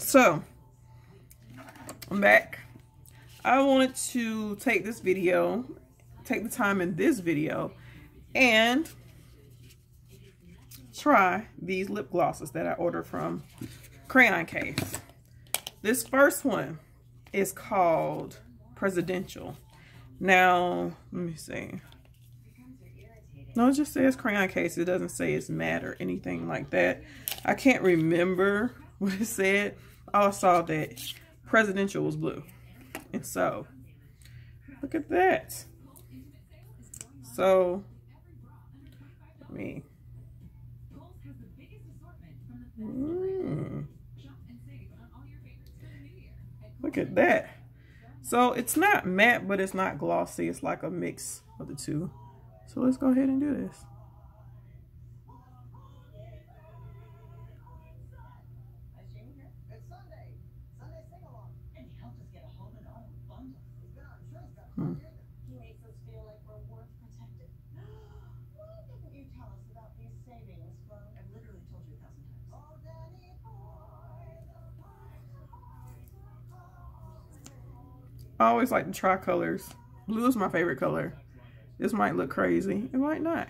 So, I'm back. I wanted to take this video, take the time in this video, and try these lip glosses that I ordered from Crayon Case. This first one is called Presidential. Now, let me see. No, it just says crayon case. It doesn't say it's matte or anything like that. I can't remember what it said. All I saw that presidential was blue. And so, look at that. So, I mean, mm, look at that. So it's not matte, but it's not glossy. It's like a mix of the two. So let's go ahead and do this. I always like to try colors. Blue is my favorite color. This might look crazy. It might not.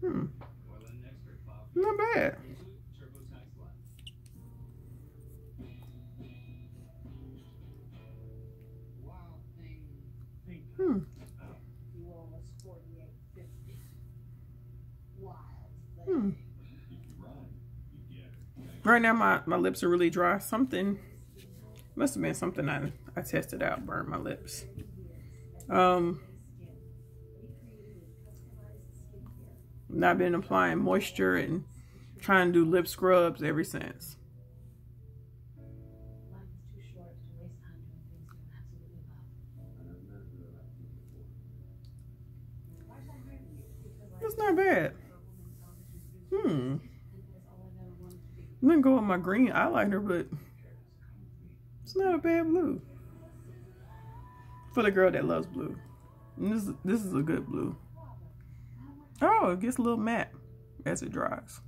Hmm. Hmm. Right now, my, my lips are really dry. Something, must have been something I, I tested out, burned my lips. Um, not been applying moisture and trying to do lip scrubs ever since. That's not bad. Hmm. Go with my green eyeliner, but it's not a bad blue. For the girl that loves blue. And this, this is a good blue. Oh, it gets a little matte as it dries.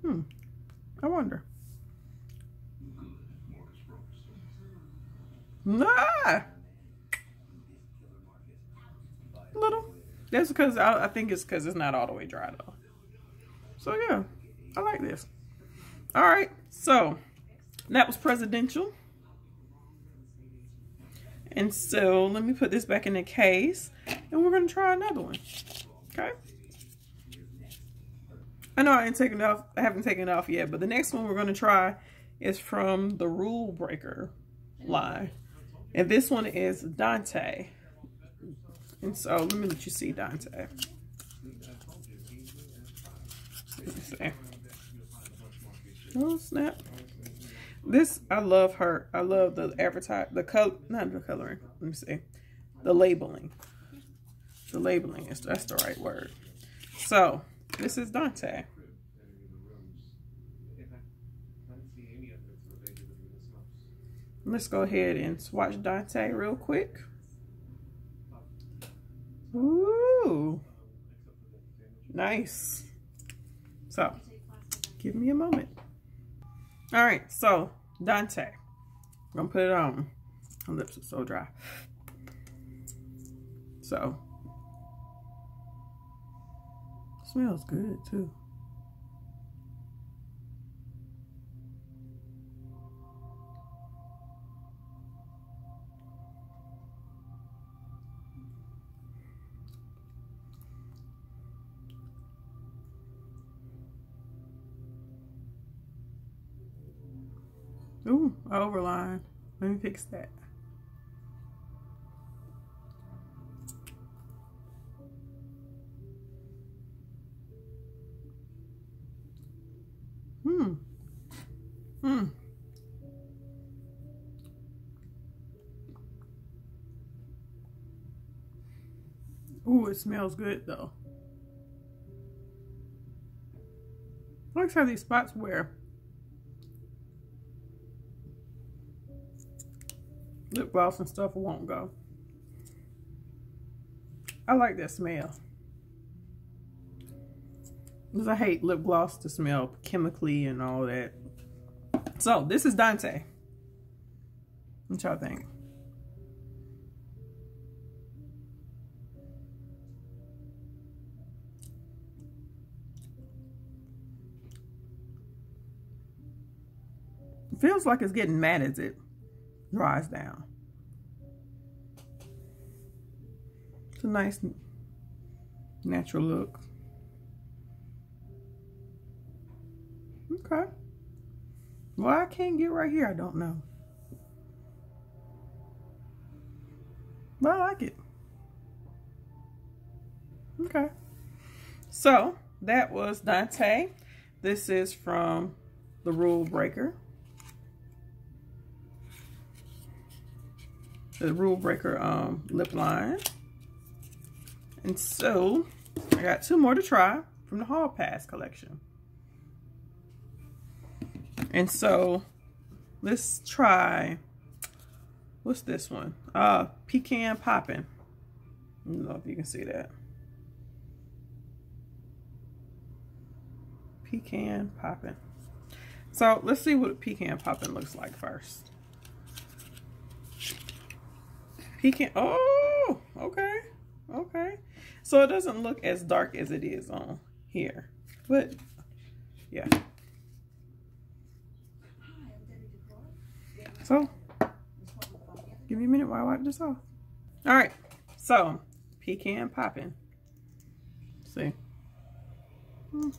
Hmm. I wonder. Nah. Little. That's because I, I think it's because it's not all the way dry though. So yeah, I like this. All right, so that was presidential. And so let me put this back in the case and we're gonna try another one. Okay. I know I ain't taken off. I haven't taken it off yet, but the next one we're going to try is from the Rule Breaker line. And this one is Dante. And so let me let you see Dante. Let me see. Oh, snap. This, I love her. I love the advertise, the color, not the coloring. Let me see. The labeling. The labeling is that's the right word. So this is Dante. Let's go ahead and swatch Dante real quick. Ooh, nice. So, give me a moment. All right, so Dante. I'm gonna put it on. My lips are so dry. So, Smells good too. Ooh, overline. Let me fix that. Hmm. Hmm. Ooh, it smells good though. I like how these spots where gloss and stuff won't go. I like that smell. Because I hate lip gloss to smell chemically and all that. So, this is Dante. What y'all think? feels like it's getting matte as it dries down. It's a nice natural look. Okay. Why I can't get right here, I don't know. But I like it. Okay. So, that was Dante. This is from The Rule Breaker. the Rule Breaker um, lip line. And so, I got two more to try from the Hall Pass collection. And so, let's try, what's this one? Uh, Pecan Poppin'. I don't know if you can see that. Pecan Poppin'. So, let's see what Pecan Poppin' looks like first. Pecan. Oh, okay. Okay. So it doesn't look as dark as it is on here. But, yeah. So, give me a minute while I wipe this off. All right. So, pecan popping. See. Hmm.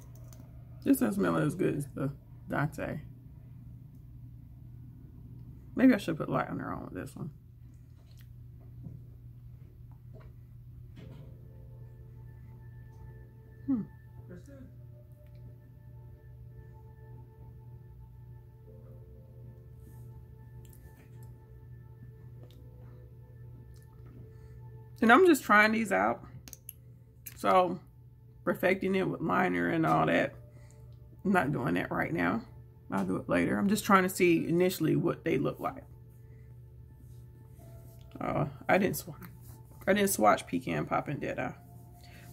This doesn't smell as good as the Dante. Maybe I should put light on there on with this one. Hmm. And I'm just trying these out. So, perfecting it with liner and all that. I'm not doing that right now. I'll do it later. I'm just trying to see initially what they look like. Uh, I didn't swatch. I didn't swatch pecan popping, did I?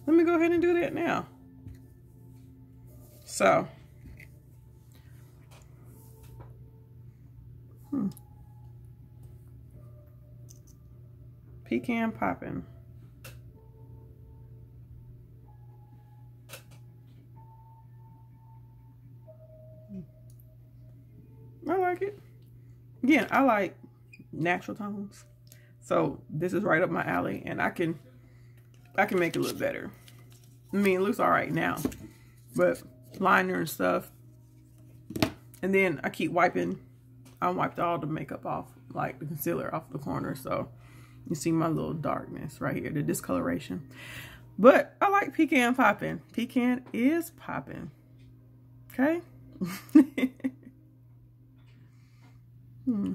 Let me go ahead and do that now. So, hmm. Pecan popping. I like it. Again, I like natural tones. So this is right up my alley and I can I can make it look better. I mean, it looks all right now, but liner and stuff. And then I keep wiping. I wiped all the makeup off, like the concealer off the corner. So you see my little darkness right here, the discoloration. But I like pecan popping. Pecan is popping. Okay? hmm.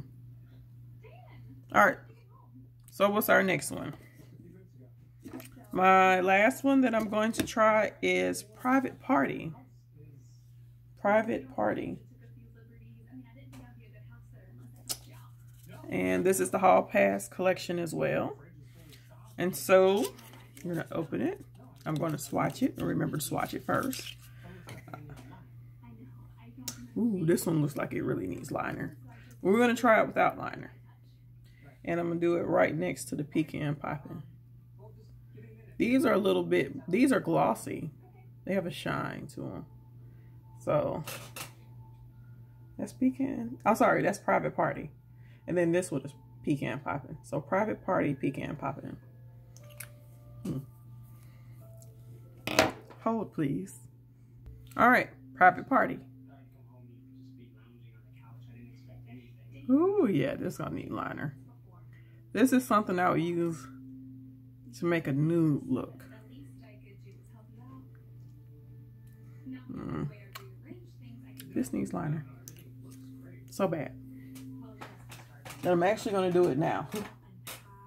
All right. So what's our next one? My last one that I'm going to try is Private Party. Private Party. And this is the Hall Pass collection as well. And so, we're going to open it. I'm going to swatch it. And remember to swatch it first. Ooh, this one looks like it really needs liner. We're going to try it without liner. And I'm going to do it right next to the Pecan Poppin'. These are a little bit, these are glossy. They have a shine to them. So, that's pecan. I'm oh, sorry, that's private party. And then this one is pecan popping. So private party, pecan popping. Hmm. Hold, please. All right, private party. Ooh, yeah, this gonna need liner. This is something I would use to make a new look. Mm. This needs liner. So bad. And I'm actually going to do it now.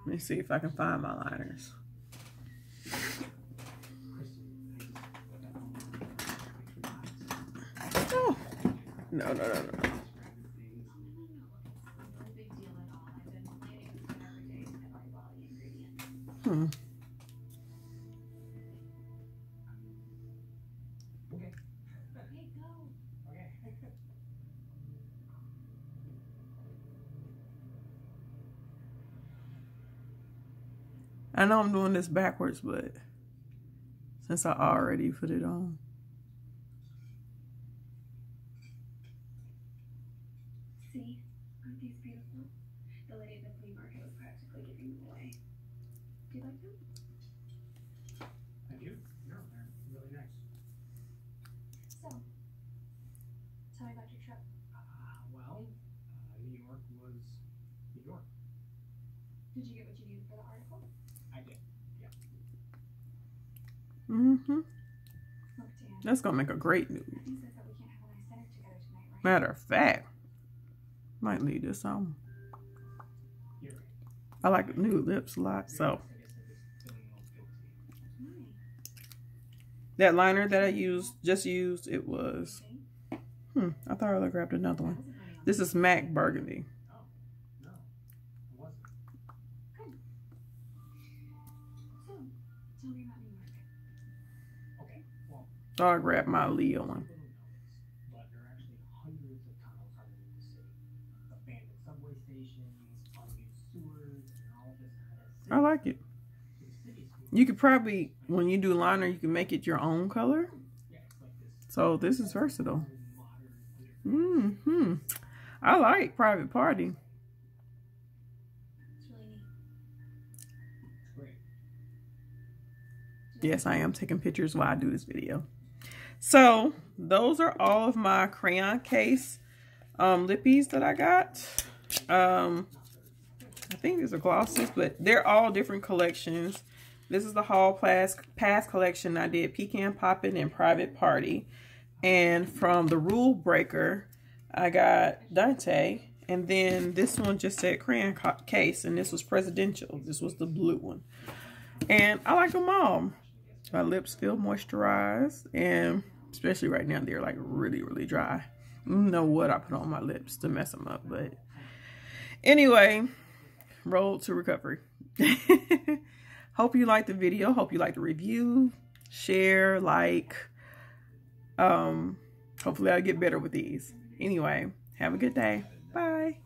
Let me see if I can find my liners. Oh. No, no, no, no. Hmm. I know I'm doing this backwards, but since I already put it on. See, aren't these beautiful? The lady at the flea market was practically giving them away. Do you like them? I do. No, they're really nice. So, tell me about your trip. Uh, well, uh, New York was New York. Did you get what you needed for the article? I did. Yeah. Mm-hmm. That's gonna make a great news. Nothing says that we can't have a nice dinner together tonight, right? Matter of fact, might leave this on. You're right. I like new lips a lot, so I guess I just feeling a little guilty. Why? That liner that I used, just used, it was. Hmm. I thought I grabbed another one. This is MAC Burgundy. So, I grabbed my Leo one. I like it. So the city's cool. You could probably, when you do liner, you can make it your own color. So this is versatile. underground. hmm I like Private Party. Yes, I am taking pictures while I do this video. So those are all of my crayon case um, lippies that I got. Um, I think these are glosses, but they're all different collections. This is the Hall Pass, Pass collection. I did Pecan Poppin' and Private Party. And from the Rule Breaker, I got Dante. And then this one just said crayon case, and this was presidential. This was the blue one. And I like them all. My lips feel moisturized, and especially right now, they're like really, really dry. I don't know what I put on my lips to mess them up, but anyway, road to recovery. Hope you liked the video. Hope you liked the review. Share, like. Um, hopefully, I'll get better with these. Anyway, have a good day. Bye.